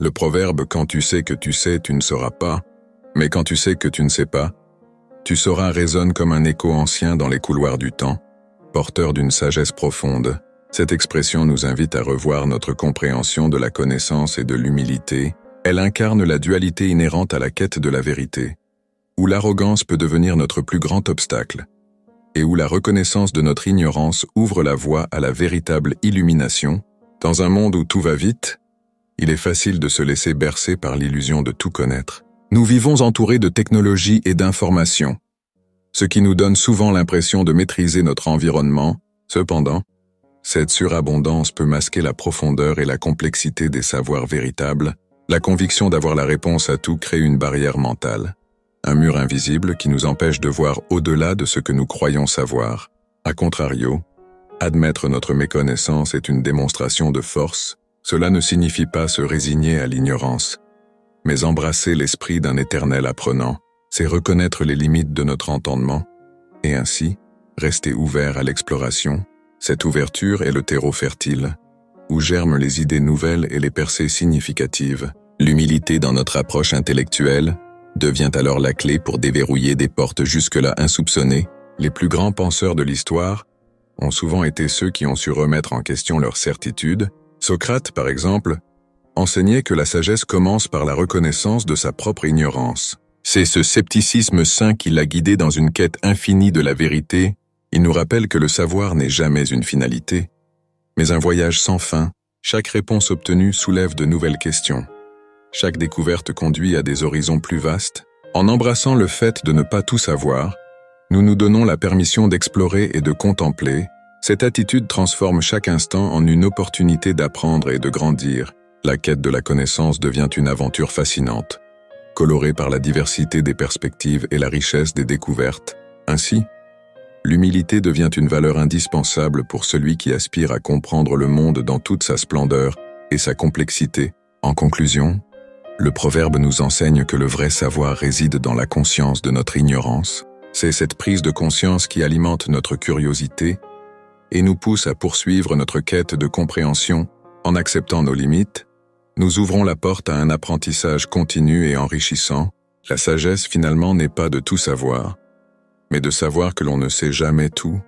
Le proverbe quand tu sais que tu sais, tu ne sauras pas, mais quand tu sais que tu ne sais pas, tu sauras résonne comme un écho ancien dans les couloirs du temps, porteur d'une sagesse profonde. Cette expression nous invite à revoir notre compréhension de la connaissance et de l'humilité. Elle incarne la dualité inhérente à la quête de la vérité, où l'arrogance peut devenir notre plus grand obstacle, et où la reconnaissance de notre ignorance ouvre la voie à la véritable illumination. Dans un monde où tout va vite, il est facile de se laisser bercer par l'illusion de tout connaître. Nous vivons entourés de technologies et d'informations, ce qui nous donne souvent l'impression de maîtriser notre environnement. Cependant, cette surabondance peut masquer la profondeur et la complexité des savoirs véritables. La conviction d'avoir la réponse à tout crée une barrière mentale, un mur invisible qui nous empêche de voir au-delà de ce que nous croyons savoir. A contrario, admettre notre méconnaissance est une démonstration de force cela ne signifie pas se résigner à l'ignorance, mais embrasser l'esprit d'un éternel apprenant, c'est reconnaître les limites de notre entendement, et ainsi rester ouvert à l'exploration. Cette ouverture est le terreau fertile, où germent les idées nouvelles et les percées significatives. L'humilité dans notre approche intellectuelle devient alors la clé pour déverrouiller des portes jusque-là insoupçonnées. Les plus grands penseurs de l'histoire ont souvent été ceux qui ont su remettre en question leurs certitudes Socrate, par exemple, enseignait que la sagesse commence par la reconnaissance de sa propre ignorance. C'est ce scepticisme sain qui l'a guidé dans une quête infinie de la vérité. Il nous rappelle que le savoir n'est jamais une finalité, mais un voyage sans fin. Chaque réponse obtenue soulève de nouvelles questions. Chaque découverte conduit à des horizons plus vastes. En embrassant le fait de ne pas tout savoir, nous nous donnons la permission d'explorer et de contempler, cette attitude transforme chaque instant en une opportunité d'apprendre et de grandir. La quête de la connaissance devient une aventure fascinante, colorée par la diversité des perspectives et la richesse des découvertes. Ainsi, l'humilité devient une valeur indispensable pour celui qui aspire à comprendre le monde dans toute sa splendeur et sa complexité. En conclusion, le proverbe nous enseigne que le vrai savoir réside dans la conscience de notre ignorance. C'est cette prise de conscience qui alimente notre curiosité et nous pousse à poursuivre notre quête de compréhension en acceptant nos limites, nous ouvrons la porte à un apprentissage continu et enrichissant. La sagesse finalement n'est pas de tout savoir, mais de savoir que l'on ne sait jamais tout